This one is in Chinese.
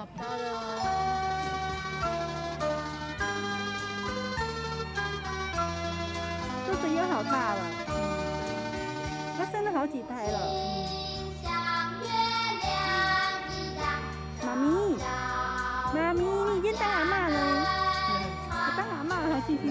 肚子又好大了，那生了好几胎了。妈咪，妈咪，你又打阿妈了？你打阿妈了，星星。